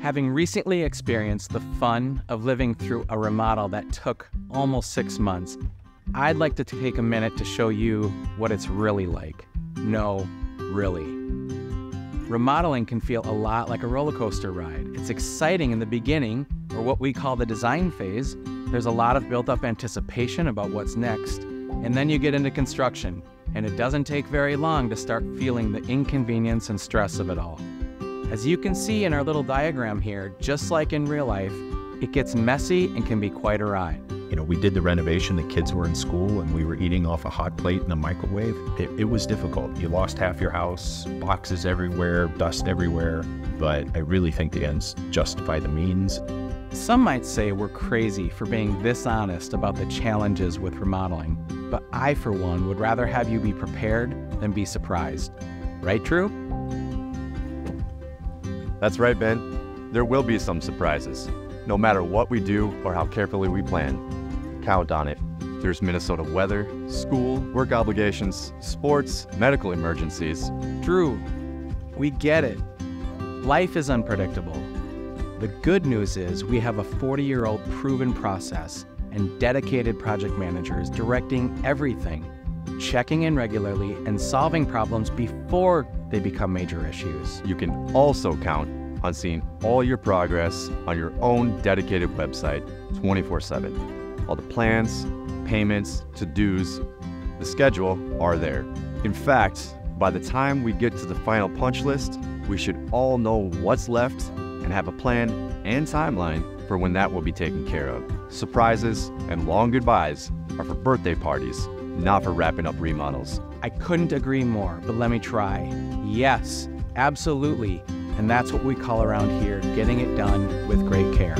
Having recently experienced the fun of living through a remodel that took almost six months, I'd like to take a minute to show you what it's really like. No, really. Remodeling can feel a lot like a roller coaster ride. It's exciting in the beginning, or what we call the design phase. There's a lot of built up anticipation about what's next. And then you get into construction, and it doesn't take very long to start feeling the inconvenience and stress of it all. As you can see in our little diagram here, just like in real life, it gets messy and can be quite a ride. You know, we did the renovation, the kids were in school, and we were eating off a hot plate in a microwave. It, it was difficult. You lost half your house, boxes everywhere, dust everywhere, but I really think the ends justify the means. Some might say we're crazy for being this honest about the challenges with remodeling, but I, for one, would rather have you be prepared than be surprised. Right, Drew? That's right, Ben. There will be some surprises, no matter what we do or how carefully we plan. Count on it. There's Minnesota weather, school, work obligations, sports, medical emergencies. Drew, we get it. Life is unpredictable. The good news is we have a 40 year old proven process and dedicated project managers directing everything, checking in regularly, and solving problems before they become major issues. You can also count on seeing all your progress on your own dedicated website 24 7. All the plans, payments, to dos, the schedule are there. In fact, by the time we get to the final punch list, we should all know what's left and have a plan and timeline for when that will be taken care of. Surprises and long goodbyes are for birthday parties, not for wrapping up remodels. I couldn't agree more, but let me try. Yes, absolutely. And that's what we call around here getting it done with great care.